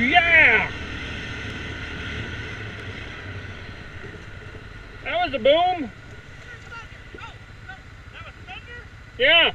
yeah! That was a boom. Oh, no, that was thunder? Yeah.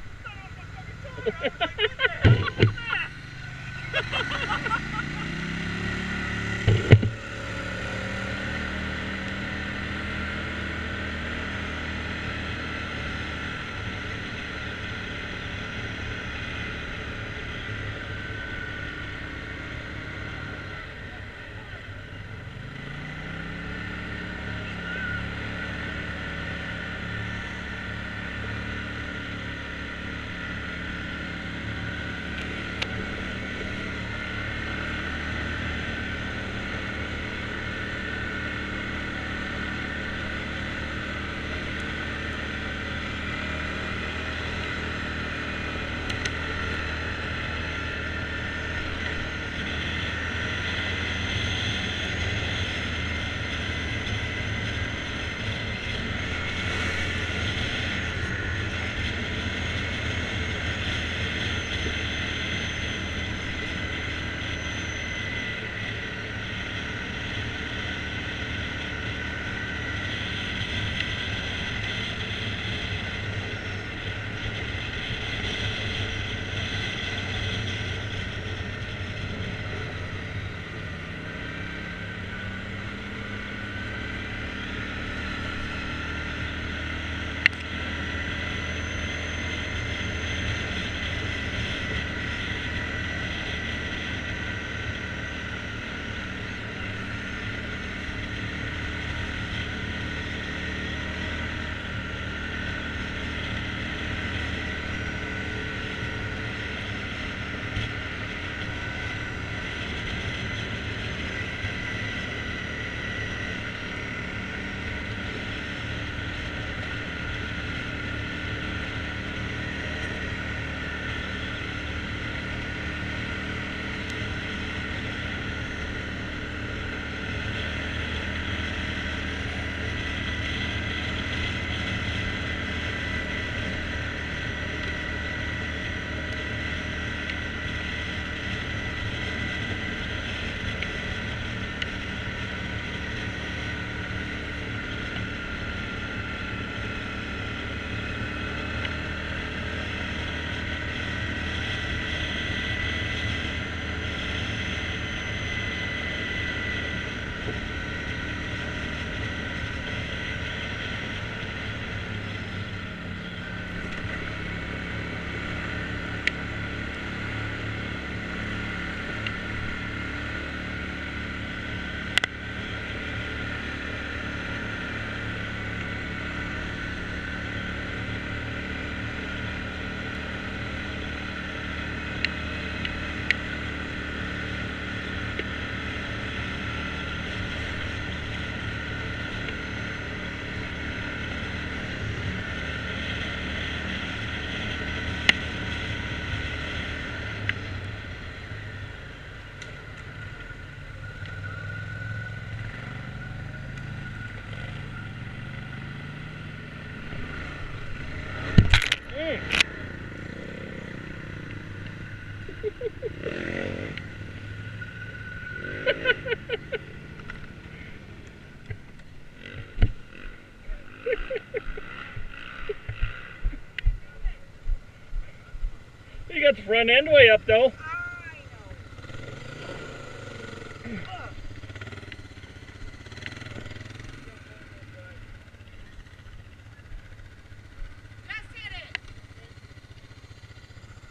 Got the front end way up though.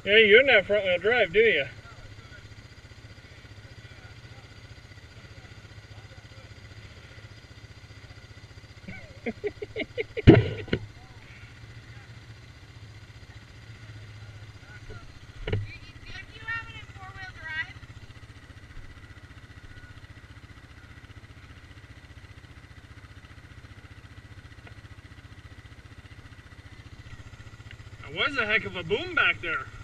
Yeah, you don't have front wheel drive, do you? That was a heck of a boom back there.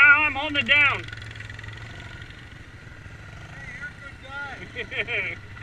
I'm holding it down. Hey, you're a good guy.